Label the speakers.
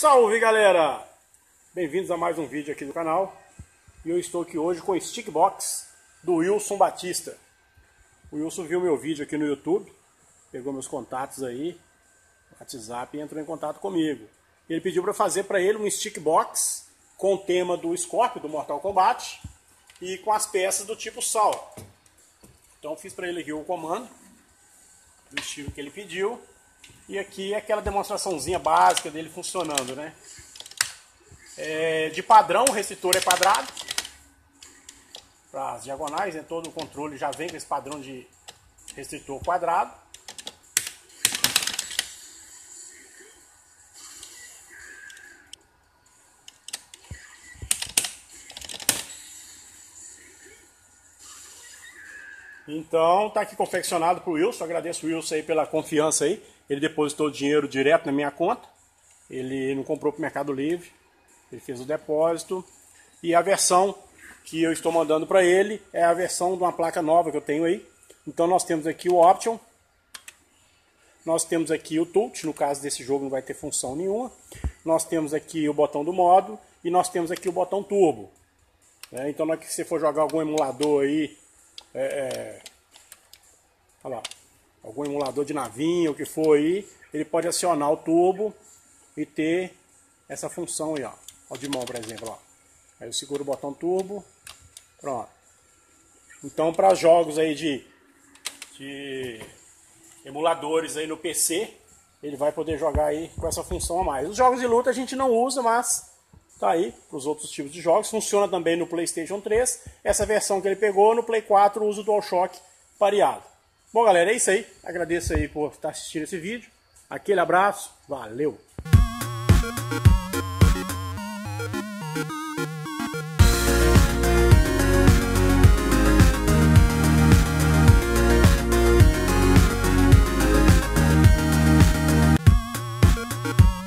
Speaker 1: Salve galera! Bem-vindos a mais um vídeo aqui do canal e eu estou aqui hoje com o Stickbox do Wilson Batista. O Wilson viu meu vídeo aqui no YouTube, pegou meus contatos aí, WhatsApp e entrou em contato comigo. Ele pediu para fazer para ele um Stickbox com o tema do Scorpio, do Mortal Kombat e com as peças do tipo sal. Então fiz para ele aqui o comando do estilo que ele pediu e aqui é aquela demonstraçãozinha básica dele funcionando, né? É, de padrão, o restritor é quadrado. Para as diagonais, né? todo o controle já vem com esse padrão de restritor quadrado. Então, tá aqui confeccionado para o Wilson. Agradeço o Wilson aí pela confiança aí. Ele depositou o dinheiro direto na minha conta. Ele não comprou para o Mercado Livre. Ele fez o depósito. E a versão que eu estou mandando para ele é a versão de uma placa nova que eu tenho aí. Então nós temos aqui o Option. Nós temos aqui o Touch, no caso desse jogo não vai ter função nenhuma. Nós temos aqui o botão do modo e nós temos aqui o botão turbo. É, então na hora que você for jogar algum emulador aí, é, é, olha lá, algum emulador de navinha, o que for aí, ele pode acionar o turbo e ter essa função aí, ó. Ó de mão, por exemplo, ó. Aí eu seguro o botão turbo, pronto. Então, para jogos aí de, de emuladores aí no PC, ele vai poder jogar aí com essa função a mais. Os jogos de luta a gente não usa, mas tá aí para os outros tipos de jogos. Funciona também no PlayStation 3. Essa versão que ele pegou no Play 4 usa o DualShock pareado. Bom, galera, é isso aí. Agradeço aí por estar assistindo esse vídeo. Aquele abraço, valeu!